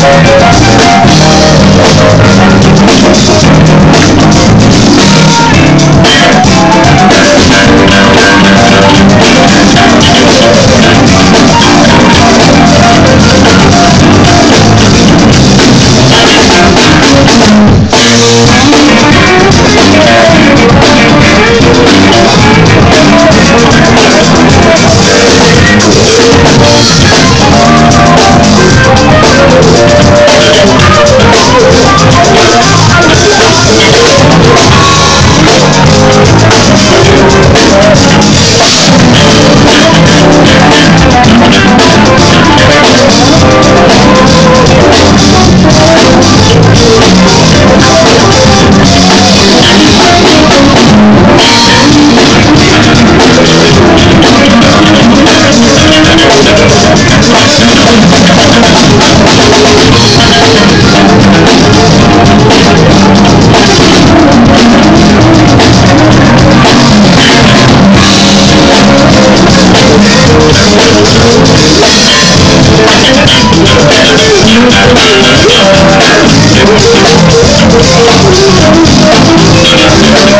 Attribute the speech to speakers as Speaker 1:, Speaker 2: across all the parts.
Speaker 1: Gracias. Thank you.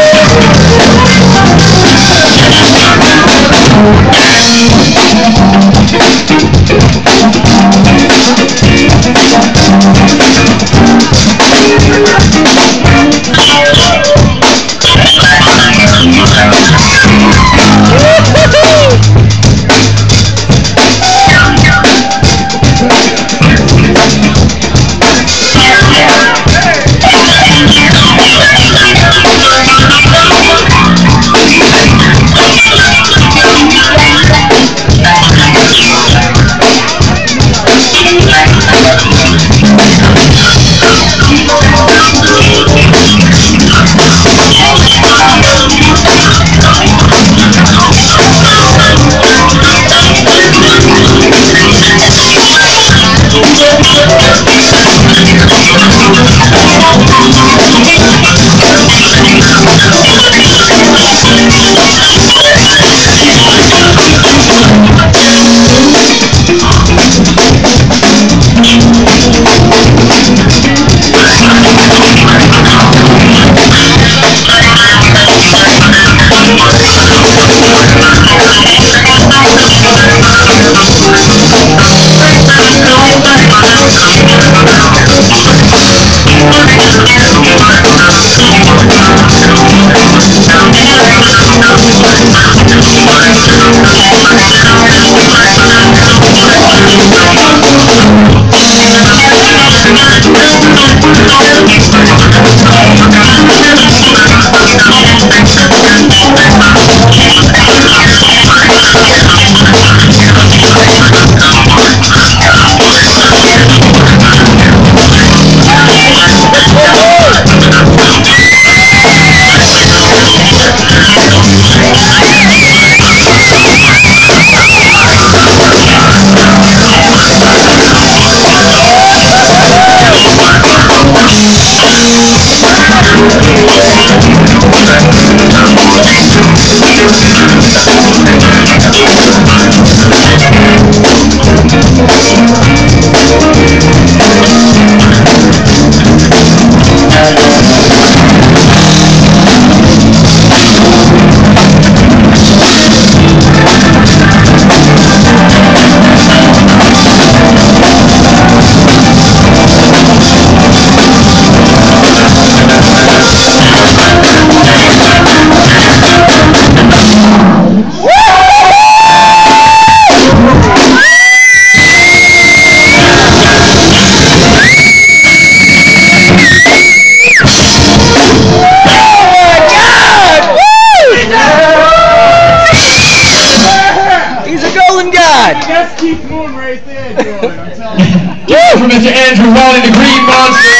Speaker 1: Just keep moving right there, Jordan. I'm telling you.
Speaker 2: Yeah, from Mr. Andrew Walley, the Green Monster.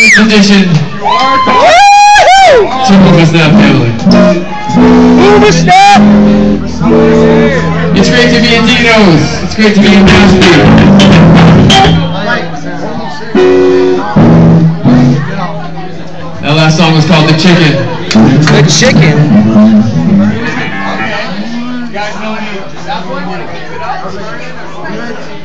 Speaker 2: The tradition
Speaker 1: You are
Speaker 2: to move us family.
Speaker 3: Move a step!
Speaker 2: It's great to be in Dino's. It's great to be in Mashpee. That last song was called The Chicken.
Speaker 3: The chicken.
Speaker 1: You guys know me.